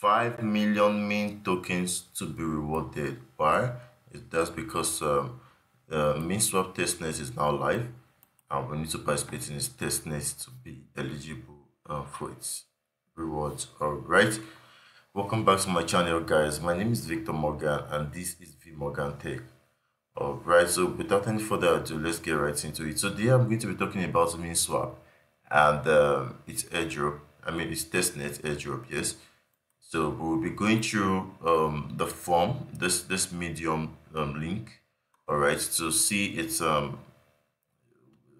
5 million mint tokens to be rewarded. Why? That's because um, uh, MinSwap testnet is now live and we need to participate in this testnet to be eligible uh, for its rewards. Alright, welcome back to my channel guys. My name is Victor Morgan and this is V Morgan Tech. Alright, so without any further ado, let's get right into it. So today I'm going to be talking about MinSwap and um, its airdrop. I mean, it's testnet airdrop, yes. So we'll be going through um, the form, this this medium um, link, all right, to see its um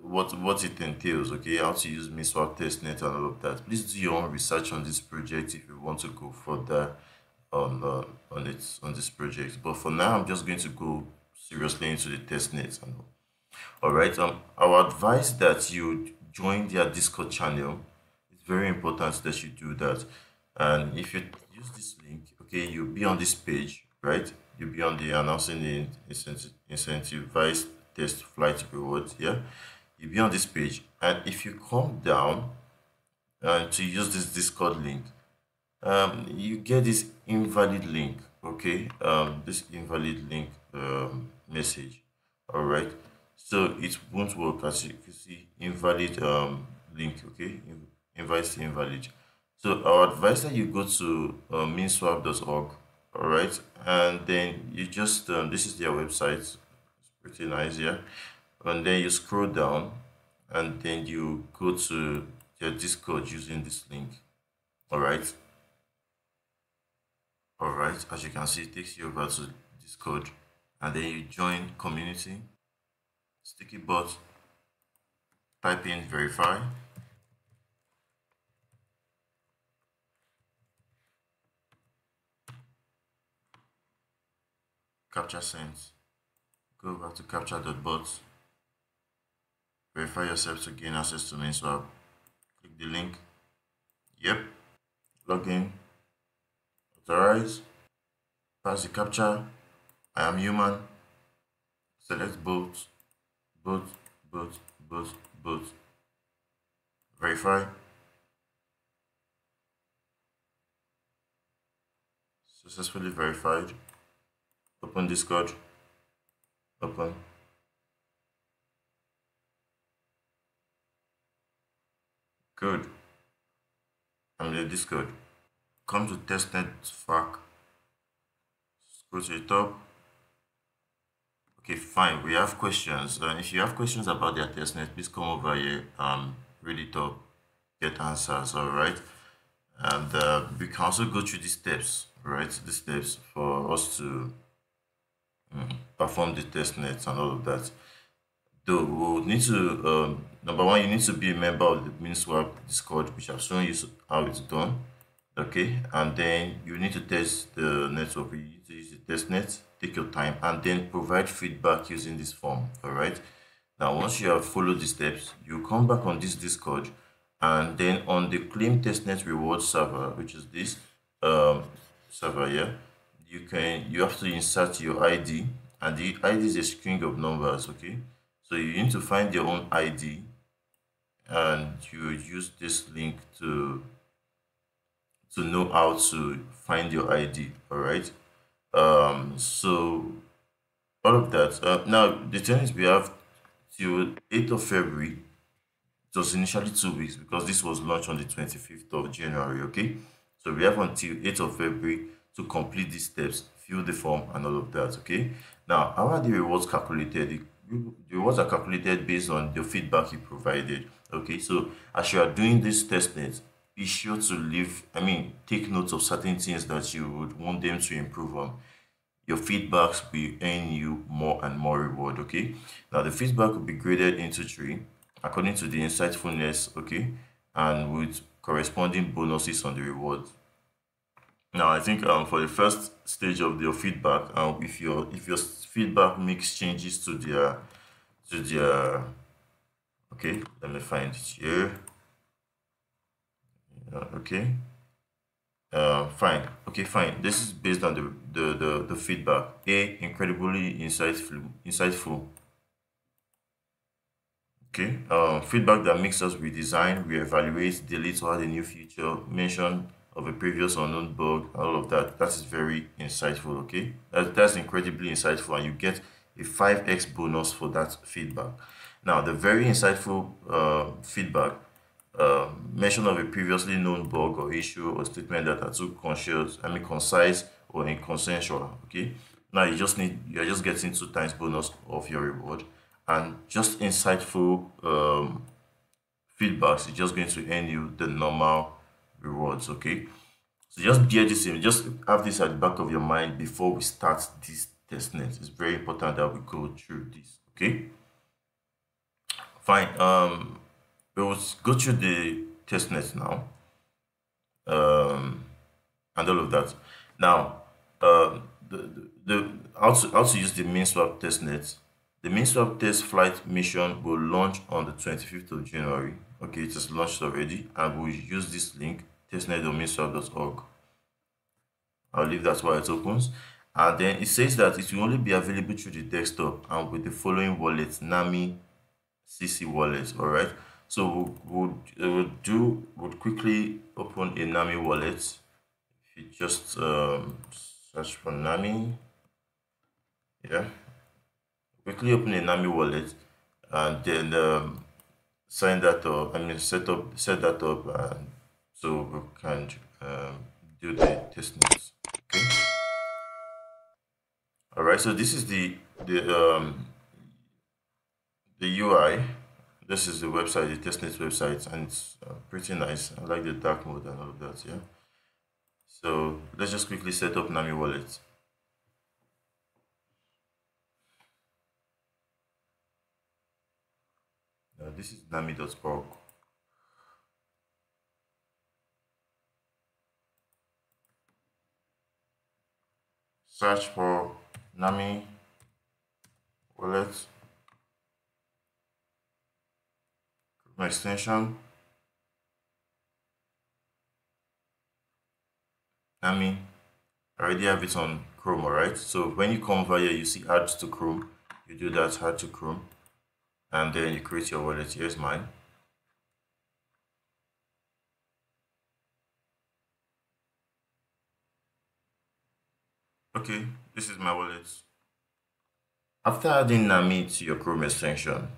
what what it entails, okay, how to use MinSwap testnet and all of that. Please do your own research on this project if you want to go further on uh, on it on this project. But for now, I'm just going to go seriously into the testnet and all. All right, um, I would advise that you join their Discord channel. It's very important that you do that and if you use this link okay you'll be on this page right? You'll be on the announcing the incentivized test flight rewards yeah? You'll be on this page. And if you come down and to use this discord link um you get this invalid link okay? Um this invalid link um message all right so it won't work as you can see invalid um link okay? Invites invalid so I advise that you go to uh, minswap.org, all right, and then you just um, this is their website. It's pretty nice, yeah. And then you scroll down, and then you go to their Discord using this link, all right. All right, as you can see, it takes you over to Discord, and then you join community. Sticky bot. Type in verify captcha sent. Go back to captcha.bot. Verify yourself to gain access to MinSwap. Click the link. Yep. Login. Authorize. Pass the captcha. I am human. Select both. Both. Both. Both. Both. Verify. Successfully verified. Open Discord. Open. Good. I'm the Discord. Come to testnet FAQ. Scroll to the top. Okay, fine. We have questions. Uh, if you have questions about their testnet, please come over here. Um, read it up, get answers. All right. And uh, we can also go through these steps, right? The steps for us to Mm. perform the test nets and all of that. Though we need to, um, number one, you need to be a member of the MinSwap Discord, which I've shown you how it's done. Okay, and then you need to test the network. You need to use the test net, take your time, and then provide feedback using this form. All right. Now, once you have followed the steps, you come back on this Discord, and then on the Claim Testnet Reward server, which is this um, server here you can you have to insert your id and the id is a string of numbers okay? So you need to find your own id and you use this link to to know how to find your id all right um so all of that uh, now the is we have till 8th of february it was initially two weeks because this was launched on the 25th of january okay? So we have until 8th of february to complete these steps, fill the form and all of that, okay? Now, how are the rewards calculated? The rewards are calculated based on the feedback you provided, okay? So as you are doing this testnet, be sure to leave, I mean, take notes of certain things that you would want them to improve on. Your feedbacks will earn you more and more reward, okay? Now, the feedback will be graded into three according to the insightfulness, okay? And with corresponding bonuses on the rewards. Now, I think um, for the first stage of your feedback, um, if your if your feedback makes changes to their to their okay, let me find it here. Yeah, okay. Uh, fine. Okay, fine. This is based on the, the, the, the feedback. A, incredibly insightful. insightful. Okay. Um, feedback that makes us redesign, reevaluate, delete, or add a new feature, mention of a previous unknown bug all of that that is very insightful okay? That, that's incredibly insightful and you get a 5x bonus for that feedback. Now the very insightful uh, feedback uh, mention of a previously known bug or issue or statement that are too conscious i mean concise or inconsensual okay? Now you just need you're just getting two times bonus of your reward and just insightful um, feedbacks is just going to earn you the normal rewards okay? So just bear this in just have this at the back of your mind before we start this testnet it's very important that we go through this okay? Fine um we'll go through the testnet now um and all of that. Now um the, the, the how to how to use the MinSwap testnet the MinSwap test flight mission will launch on the 25th of January. Okay, it is launched already, and we'll use this link testnet.minswap.org. I'll leave that while it opens. And then it says that it will only be available through the desktop and with the following wallets, Nami CC wallet. All right. So we'll, we'll, we'll do we'll quickly open a Nami wallet. If you just um, search for Nami, yeah, quickly open a Nami wallet and then um, sign that up. I mean, set up set that up, and so we can um, do the testnet. Okay. All right. So this is the the um, the UI. This is the website, the testnet website, and it's uh, pretty nice. I like the dark mode and all of that. Yeah. So let's just quickly set up Nami wallet. This is nami.org. Search for Nami wallet extension Nami. I already have it on Chrome, alright? So when you come over here, you see add to Chrome. You do that, add to Chrome and then you create your wallet here's mine okay this is my wallet. After adding nami to your chrome extension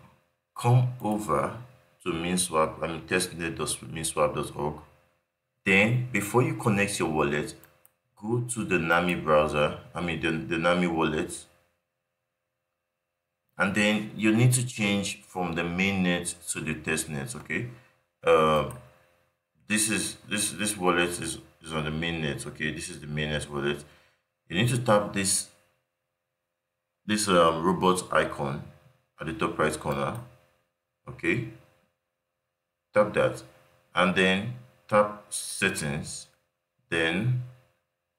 come over to minswap i mean testnet.minswap.org then before you connect your wallet go to the nami browser i mean the, the nami wallet and then you need to change from the main net to the test net okay? Uh, this is this this wallet is, is on the main net okay? This is the main net wallet. You need to tap this this um, robot icon at the top right corner okay? Tap that. And then tap settings then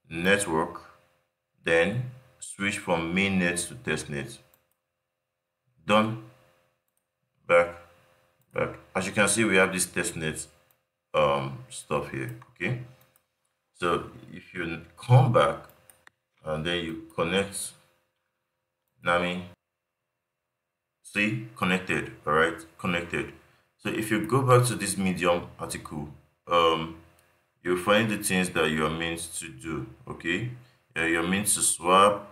network then switch from mainnet to testnet done. Back back. As you can see we have this testnet um stuff here okay? So if you come back and then you connect nami. See? Connected all right? Connected. So if you go back to this medium article um you'll find the things that you are meant to do okay? You're meant to swap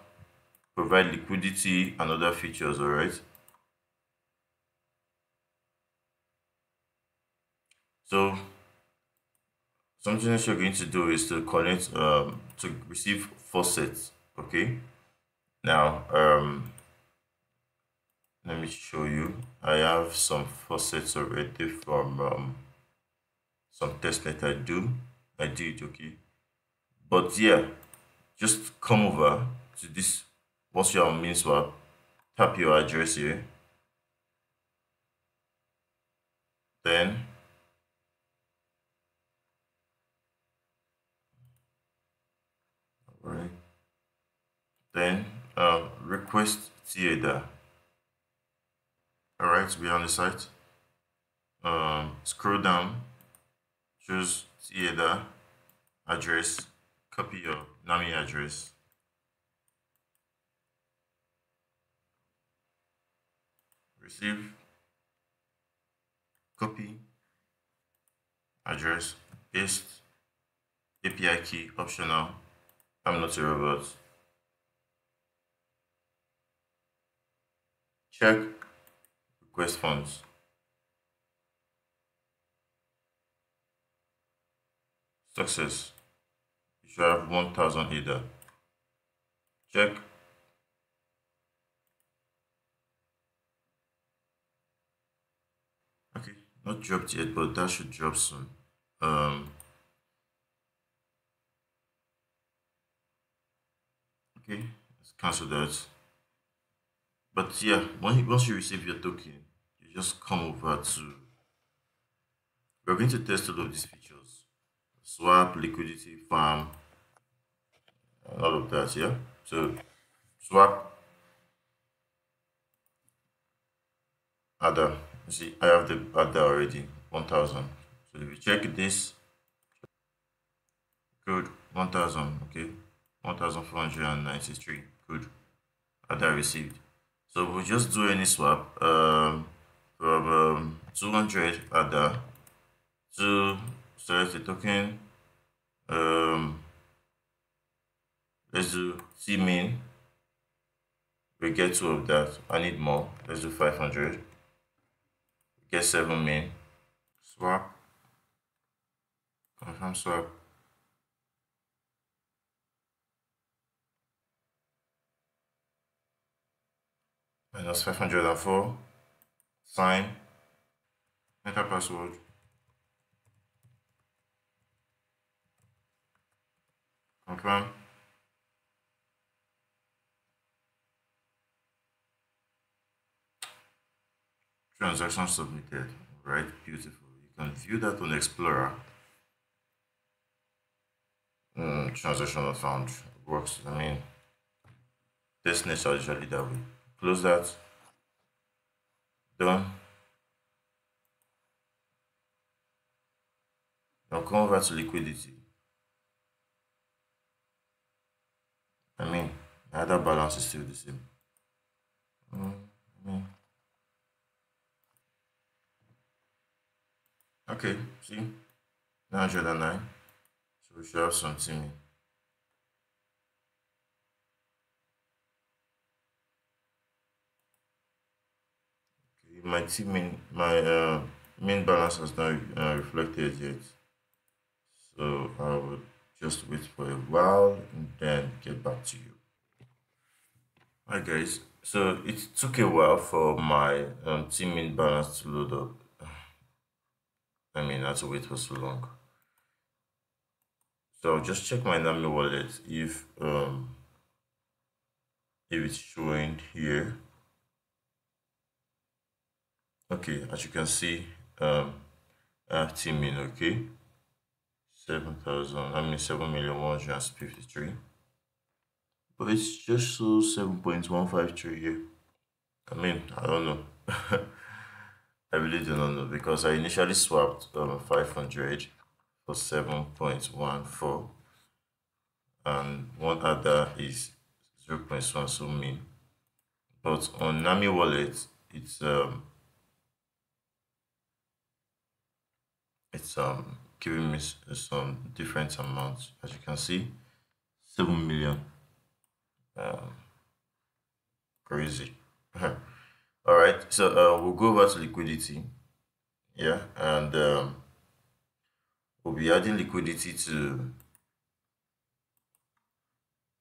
provide liquidity and other features all right So something that you're going to do is to connect um, to receive faucets. Okay. Now um, let me show you. I have some faucets already from um, some testnet I do. I did okay. But yeah, just come over to this once you're on MinSwap, tap your address here. Then right. Then um, request tADA. All right we on the site. Um, scroll down. Choose tADA address. Copy your nami address. Receive. Copy. Address. Paste. API key optional. I'm not a robot. Check request funds. Success. You should have 1000 ADA. Check. Okay, not dropped yet, but that should drop soon. Um, okay, let's cancel that. But yeah, once you receive your token, you just come over to, we're going to test all of these features. Swap, liquidity, farm, and all of that, yeah? So swap, ADA, you see, I have the ADA already, 1000. So if you check this, good, 1000, okay, 1493, good, ADA received. So we'll just do any swap um, from um, 200 ADA to select the token. Um, let's do C min. We get two of that. I need more. Let's do 500. Get seven min. Swap. Confirm swap. Minus 504 sign enter password. Confirm. Transaction submitted. Right beautiful. You can view that on explorer. Mm, transaction found. Works i mean this needs usually that way close that done now come over to liquidity. I mean other balance is still the same. Mm -hmm. okay see? 909 so we should have something my tMIN my uh, main balance has not uh, reflected yet. So I will just wait for a while and then get back to you. Hi guys. So it took a while for my um, tMIN balance to load up. I mean I had to wait for so long. So I'll just check my Nami wallet if um if it's showing here okay as you can see um I have tMIN okay. 7,000 I mean 7 million 153 but it's just so 7.153 here I mean I don't know. I really do not know because I initially swapped um, 500 for 7.14 and one other is 0.1 so mean but on Nami wallet it's um it's um giving me some different amounts. As you can see 7 million. Um, crazy. All right so uh, we'll go over to liquidity. Yeah and um, we'll be adding liquidity to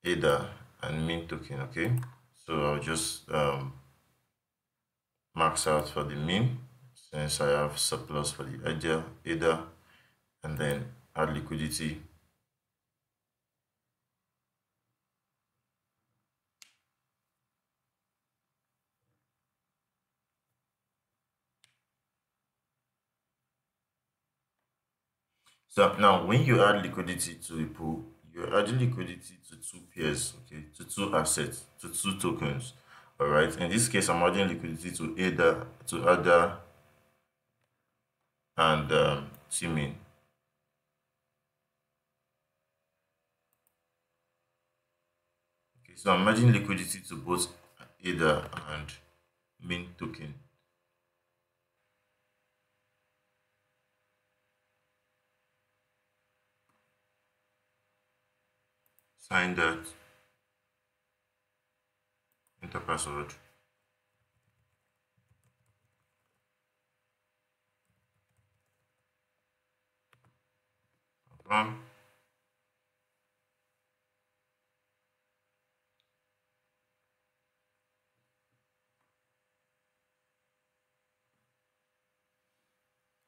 ADA and mint token okay? So I'll just um, max out for the min since I have surplus for the ADA, ADA and then add liquidity So now when you add liquidity to a pool, you're adding liquidity to two pairs, okay, to two assets, to two tokens. All right. In this case, I'm adding liquidity to ADA, to ADA and um, Okay, so I'm adding liquidity to both ADA and Mint token. sign that. Enter password confirm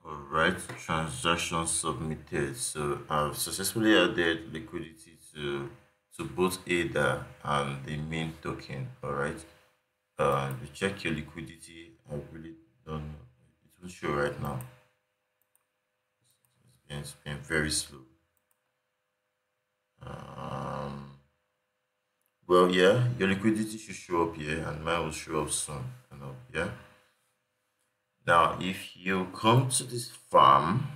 Alright, transaction submitted. So I've successfully added liquidity to to both ADA and the main token. Alright. Uh, you check your liquidity. I really don't know. It will show right now. It's been, it's been very slow. Um, well, yeah, your liquidity should show up here, and mine will show up soon. Know, yeah. Now, if you come to this farm,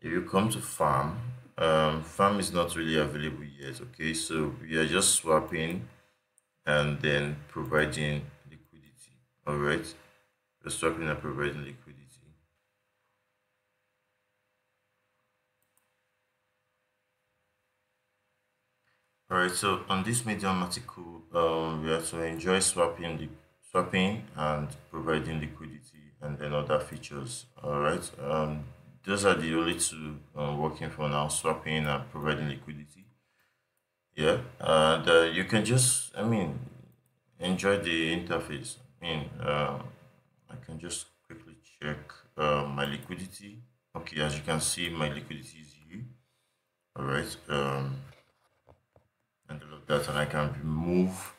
if you come to farm, um, farm is not really available yet. Okay, so we are just swapping and then providing liquidity. All right, we're swapping and providing liquidity. All right, so on this Medium article, um, we have to enjoy swapping the swapping and providing liquidity and then other features. All right um, those are the only two uh, working for now swapping and providing liquidity. Yeah and uh, you can just i mean enjoy the interface. I mean uh, i can just quickly check uh, my liquidity. Okay as you can see my liquidity is here. All right um that and i can remove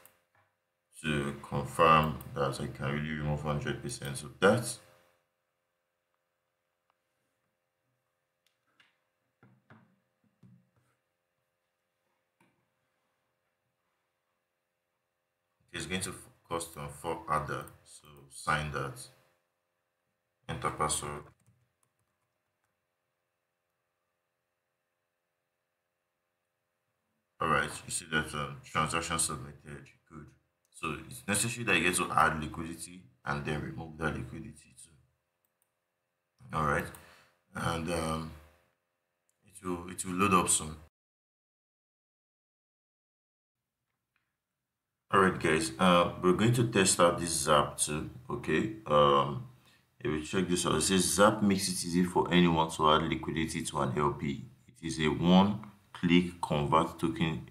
to confirm that I can really remove 100% of that. It's going to cost on four other, so sign that, enter password. Alright, you see that um, transaction submitted, good. So it's necessary that you get to add liquidity and then remove that liquidity too. All right, and um, it will it will load up soon. All right, guys. Uh, we're going to test out this Zap too. Okay. Um, if we check this out, it says Zap makes it easy for anyone to add liquidity to an LP. It is a one-click convert token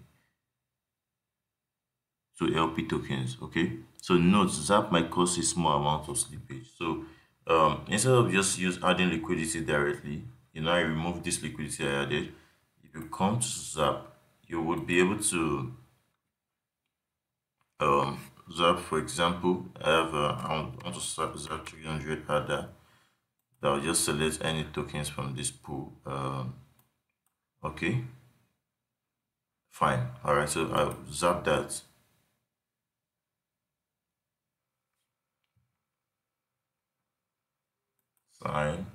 to LP tokens. Okay, so note Zap might cost a small amount of slippage. So um, instead of just use adding liquidity directly, you know, I remove this liquidity I added. If you come to Zap, you would be able to um, Zap, for example, I have uh, I want to Zap 300 ADA. I'll just select any tokens from this pool. Um, okay, fine. All right, so I'll zap that. Sign.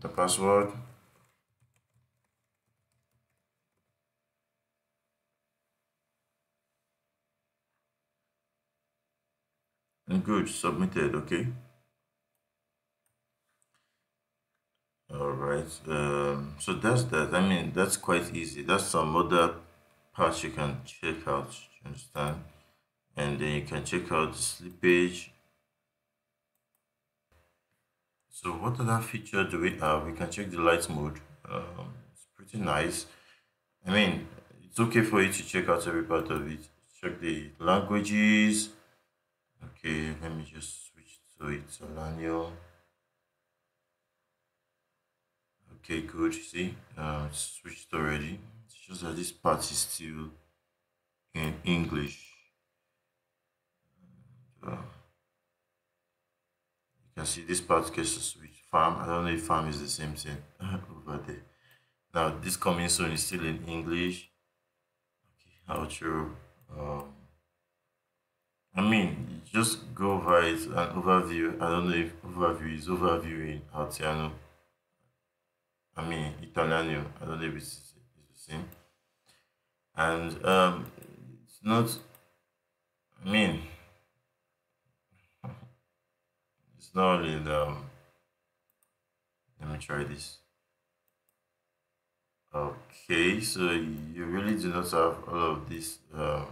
The password. And good. Submitted. Okay all right um, so that's that i mean that's quite easy that's some other parts you can check out you understand and then you can check out the slippage so what other feature do we have? We can check the light mode. Um, it's pretty nice. I mean, it's okay for you to check out every part of it. Check the languages. Okay, let me just switch to it. Okay, good. See, uh, switched already. It's just that this part is still in English. Uh, you can see this part gets to switch farm. I don't know if farm is the same thing over there. Now this coming soon is still in English. Okay, outro. Um, I mean, just go over it an overview. I don't know if overview is overviewing Altiano. I mean, Italiano. I don't know if it's, it's the same. And um, it's not. I mean, it's not only the um, let me try this Okay, so you really do not have all of this, um,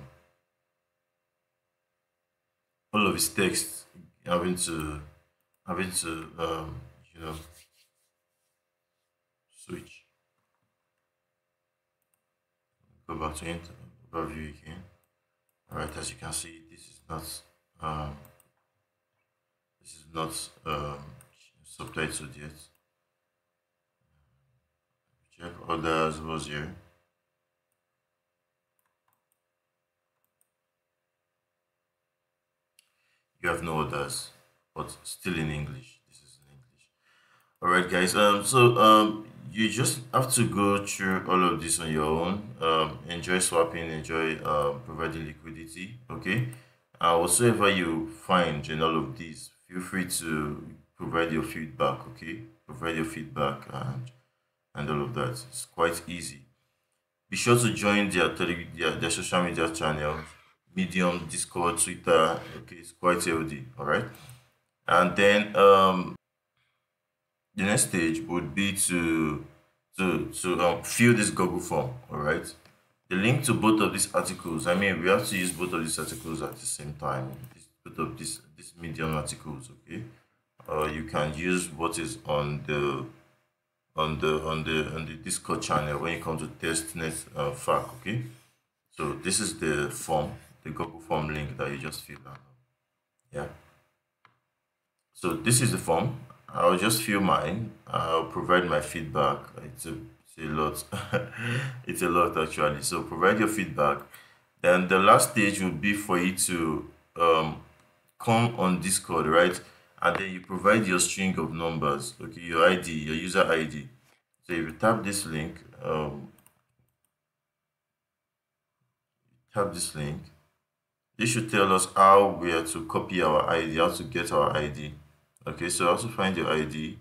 all of this text having to, having to, um, you know, switch. Go back to overview again. All right, as you can see, this is not, um, this is not um, subtitled yet check others was here you have no others but still in english this is in english all right guys um so um you just have to go through all of this on your own um enjoy swapping enjoy um providing liquidity okay uh, whatsoever you find in all of this feel free to provide your feedback okay provide your feedback and and all of that. It's quite easy. Be sure to join their, their, their social media channels, Medium, Discord, Twitter. Okay, it's quite healthy. All right. And then um, the next stage would be to to to um, fill this Google form. All right. The link to both of these articles. I mean, we have to use both of these articles at the same time. Both of these these Medium articles. Okay. Uh, you can use what is on the on the on the on the Discord channel when you come to testnet uh, FAQ. Okay, so this is the form, the Google form link that you just fill out. Yeah. So this is the form. I'll just fill mine. I'll provide my feedback. It's a it's a lot. it's a lot actually. So provide your feedback. Then the last stage will be for you to um, come on Discord, right? and then you provide your string of numbers okay your id your user id so if you tap this link um, tap this link this should tell us how we are to copy our id how to get our id okay so also find your id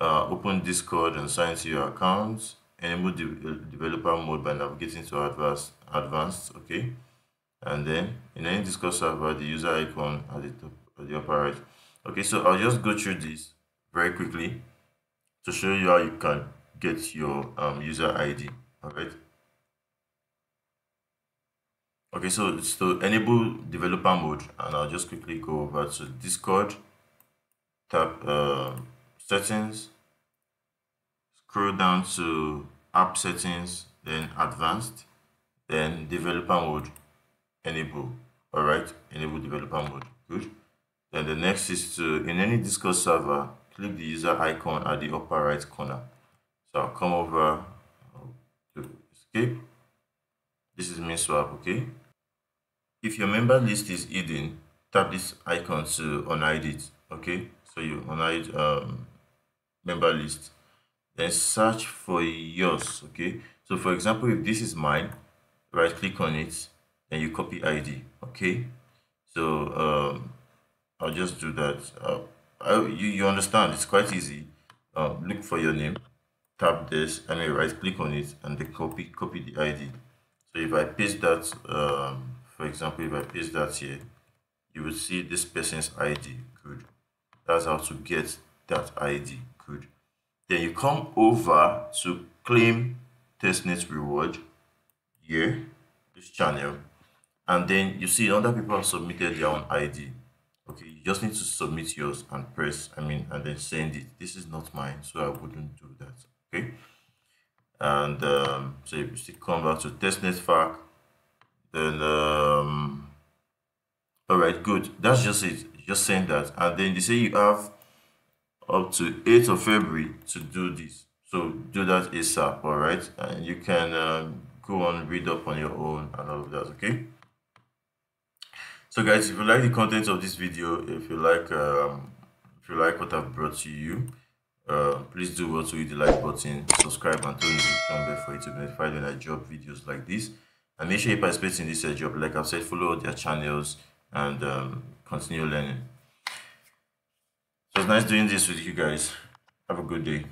uh, open discord and sign to your account enable the developer mode by navigating to advanced advanced okay? And then in any discord server the user icon at the top at the upper right. Okay so i'll just go through this very quickly to show you how you can get your um, user id all right okay so to enable developer mode and i'll just quickly go over to discord tap uh, settings scroll down to app settings then advanced then developer mode enable all right enable developer mode good then the next is to, in any Discord server, click the user icon at the upper right corner. So I'll come over to escape. This is MinSwap, okay? If your member list is hidden, tap this icon to unhide it, okay? So you unhide um, member list. Then search for yours, okay? So for example, if this is mine, right click on it, and you copy ID, okay? So um, I'll just do that. Uh, I, you, you understand, it's quite easy. Uh, look for your name, tap this, I mean right click on it and then copy copy the ID. So if I paste that, um, for example, if I paste that here, you will see this person's ID. Good. That's how to get that ID. Good. Then you come over to claim testnet reward here, this channel, and then you see other people have submitted their own ID okay you just need to submit yours and press i mean and then send it. This is not mine so i wouldn't do that okay? And um, so you still come back to testnet FAQ then um all right good. That's just it just send that. And then they say you have up to 8th of february to do this. So do that asap all right and you can um, go on read up on your own and all of that okay? So guys if you like the content of this video if you like um, if you like what i've brought to you uh, please do well to hit the like button subscribe and turn the notification bell for you to be notified when i drop videos like this. And make sure you participate in this uh, job. Like i've said follow their channels and um, continue learning. So it's nice doing this with you guys. Have a good day